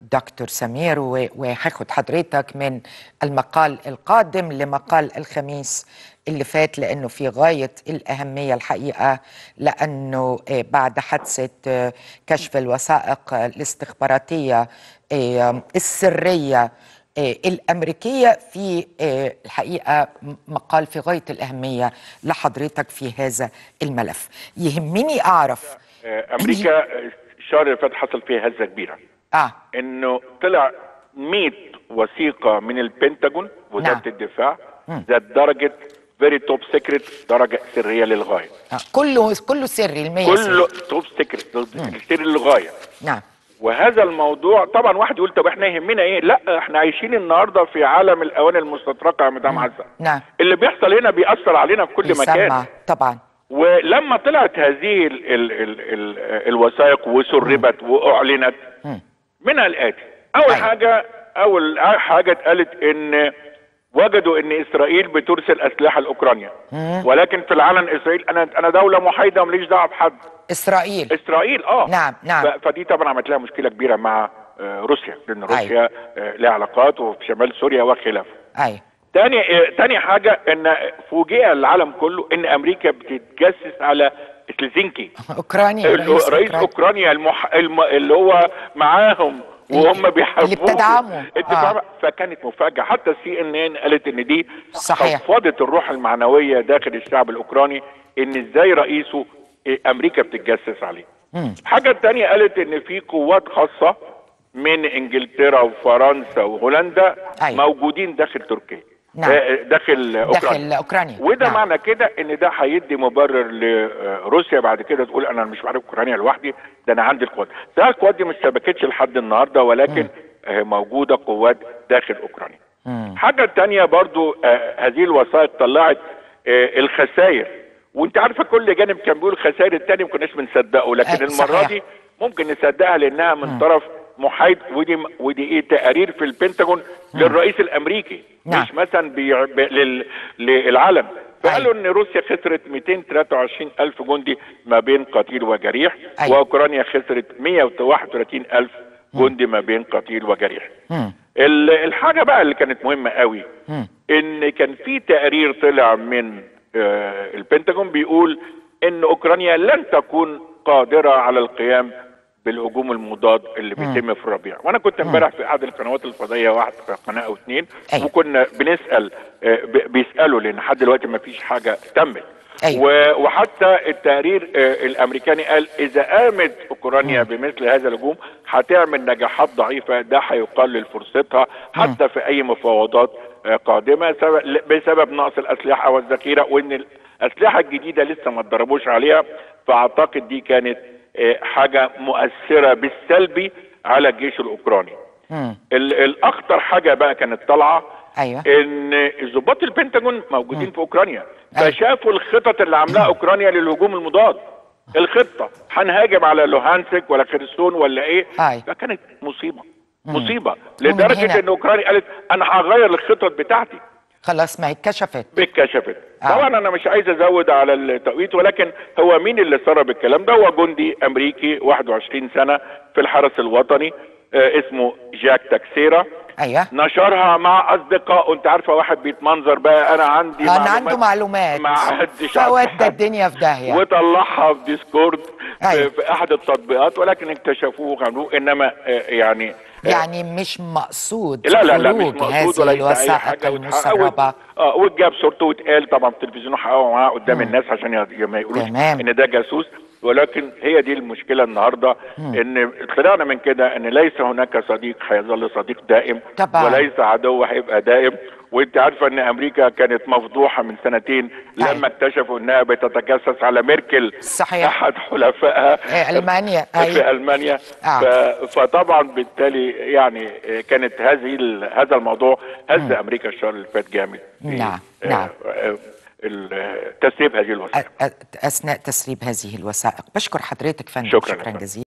دكتور سمير وهاخد حضرتك من المقال القادم لمقال الخميس اللي فات لأنه في غاية الأهمية الحقيقة لأنه آه، بعد حادثة آه، كشف الوثائق الاستخباراتية آه، السرية الأمريكية في الحقيقة مقال في غاية الأهمية لحضرتك في هذا الملف. يهمني أعرف أمريكا الشهر اللي فات حصل فيها هزة كبيرة. آه. إنه طلع 100 وثيقة من البنتاجون وزارة نعم. الدفاع ذات درجة very top secret درجة سرية للغاية. آه، كله كله سري المية كله. top secret سري للغاية. نعم. وهذا الموضوع طبعا واحد يقول طب إحنا يهمنا إيه؟ لا إحنا عايشين النهارده في عالم الأواني المستطرقة يا مدام عزة. نعم. اللي بيحصل هنا بيأثر علينا في كل مكان. طبعا. ولما طلعت هذه ال ال ال ال الوثائق وسربت وأعلنت مم. منها الآتي. أول أيوة. حاجة أول حاجة اتقالت إن وجدوا إن إسرائيل بترسل أسلحة لأوكرانيا. ولكن في العلن إسرائيل أنا أنا دولة محايدة وماليش دعوة بحد. إسرائيل. إسرائيل آه. نعم، نعم. فدي طبعا عملت لها مشكلة كبيرة مع آه، روسيا لأن أيوة. روسيا آه، لها علاقات وفي شمال سوريا وخلافه. اي تاني آه، تاني حاجة إن فوجئ العالم كله إن أمريكا بتتجسس على سلزينكي أوكرانيا رئيس أوكرانيا المح... الم... اللي هو معاهم وهم بيحاربوه اللي بتدعمه. آه. فكانت مفاجأة حتى السي إن إن قالت إن دي صحيح. خفضت الروح المعنوية داخل الشعب الأوكراني إن إزاي رئيسه إيه، أمريكا بتتجسس عليه مم. الحاجة الثانية قالت إن في قوات خاصة من إنجلترا وفرنسا وهولندا أيوة. موجودين داخل تركيا نعم. آه، داخل أوكرانيا. داخل أوكرانيا. وده نعم. معنى كده إن ده هيدي مبرر لروسيا بعد كده تقول أنا مش بعرف أوكرانيا لوحدي ده أنا عندي القوات. ده القوات دي مش ثبتتش لحد النهارده ولكن آه، موجودة قوات داخل أوكرانيا. حاجة تانية برضو آه، هذه الوثائق طلعت آه، الخسائر. وأنت عارفة كل جانب كان بيقول خسائر التاني ما كناش بنصدقه. لكن المرة. دي ممكن نصدقها لأنها من طرف محايد ودي ودي إيه تقارير في البنتاجون للرئيس الأمريكي نعم. مش مثلا بيع... ب... لل... للعلم فقالوا إن روسيا خسرت 223 ألف جندي ما بين قتيل وجريح أيوة. وأوكرانيا خسرت 131 ألف جندي ما بين قتيل وجريح. ال- الحاجة بقى اللي كانت مهمة قوي مم. إن كان في تقرير طلع من آه، البنتاجون بيقول إن أوكرانيا لن تكون قادرة على القيام بالهجوم المضاد اللي بيتم في الربيع. وأنا كنت امبارح في أحد القنوات الفضائية واحد في قناة أو اثنين أيوة. وكنا بنسأل آه، بيسألوا لأن لحد دلوقتي ما فيش حاجة تمت. أيوة. وحتى التقرير آه، الأمريكاني قال إذا قامت أوكرانيا بمثل هذا الهجوم هتعمل نجاحات ضعيفة ده هيقلل فرصتها حتى في أي مفاوضات آه، قادمة سبب- بسبب نقص الأسلحة والذخيرة وإن الأسلحة الجديدة لسه ما اتدربوش عليها فأعتقد دي كانت حاجة مؤثرة بالسلبي على الجيش الأوكراني. مم. ال- الاخطر حاجة بقى كانت طالعة أيوه. إن ضباط البنتاجون موجودين في أوكرانيا. أيوة. فشافوا الخطط اللي عاملاها أوكرانيا للهجوم المضاد. الخطة. هنهاجم على لوهانسك ولا خرسون ولا إيه؟ أيوة. فكانت مصيبة. مصيبة. ومن لدرجة إن أوكرانيا قالت أنا هغير الخطط بتاعتي. خلاص ما هي اتكشفت. اتكشفت. آه. طبعا أنا مش عايز أزود على التوقيت ولكن هو مين اللي سرب الكلام ده؟ هو جندي أمريكي 21 سنة في الحرس الوطني آه اسمه جاك تيكسيرا. أيوه. نشرها مع اصدقائه انت عارفة واحد بيتمنظر بقى. أنا عندي أنا عنده معلومات. ما حدش فودى. الدنيا في داهية. وطلعها في Discord أيوة. في, أحد التطبيقات ولكن اكتشفوه وغنوه إنما آه، يعني يعني مش مقصود لا لا لا مش مقصود ولا الوثائق المسربه آه واتجاب صورته واتقال طبعا في التلفزيون وحققوا معاه قدام الناس عشان ما يقولوش تمام. إن ده جاسوس. ولكن هي دي المشكلة النهارده إن طلعنا من كده إن ليس هناك صديق هيظل صديق دائم طبعا. وليس عدو هيبقى دائم. وانت عارفة ان أمريكا كانت مفضوحة من سنتين. لما اكتشفوا انها بتتجسس على ميركل صحيح. أحد حلفائها إيه،. في أيوة. ألمانيا آه. فطبعا بالتالي يعني كانت هذه هذا الموضوع هز أمريكا الشهر اللي فات جامد في، نعم، آه، نعم. آه، تسريب هذه الوثائق أثناء تسريب هذه الوثائق بشكر حضرتك فندم شكراً. شكرا جزيلا